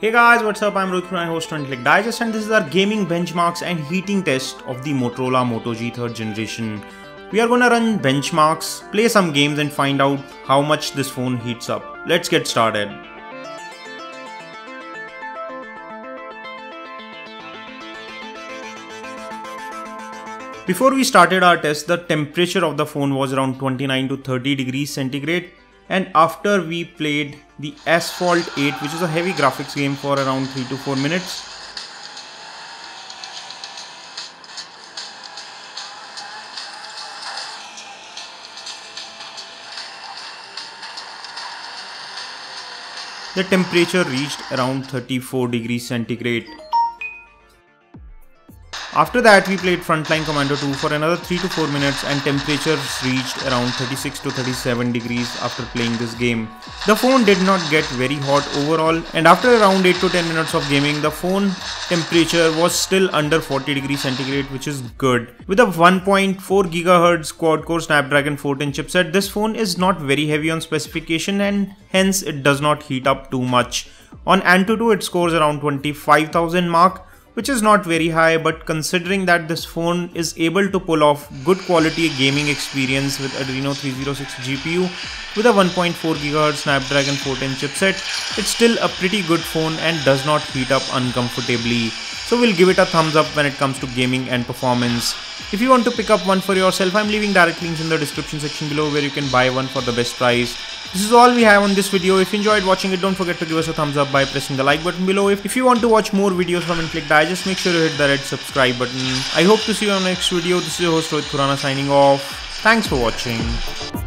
Hey guys, what's up? I'm Rohit, my host on Intellect Digest, and this is our gaming benchmarks and heating test of the Motorola Moto G 3rd generation. We are gonna run benchmarks, play some games, and find out how much this phone heats up. Let's get started. Before we started our test, the temperature of the phone was around 29 to 30 degrees centigrade and after we played the Asphalt 8 which is a heavy graphics game for around 3 to 4 minutes. The temperature reached around 34 degrees centigrade after that, we played Frontline Commando 2 for another 3 to 4 minutes and temperatures reached around 36 to 37 degrees after playing this game. The phone did not get very hot overall and after around 8 to 10 minutes of gaming, the phone temperature was still under 40 degrees centigrade which is good. With a 1.4 GHz quad-core Snapdragon 410 chipset, this phone is not very heavy on specification and hence it does not heat up too much. On Antutu it scores around 25,000 mark which is not very high but considering that this phone is able to pull off good quality gaming experience with Adreno 306 GPU with a 1.4 GHz Snapdragon 410 chipset, it's still a pretty good phone and does not heat up uncomfortably. So we'll give it a thumbs up when it comes to gaming and performance. If you want to pick up one for yourself, I'm leaving direct links in the description section below where you can buy one for the best price. This is all we have on this video. If you enjoyed watching it, don't forget to give us a thumbs up by pressing the like button below. If, if you want to watch more videos from Intellect Digest, make sure to hit the red subscribe button. I hope to see you on the next video. This is your host Rohit Khurana signing off. Thanks for watching.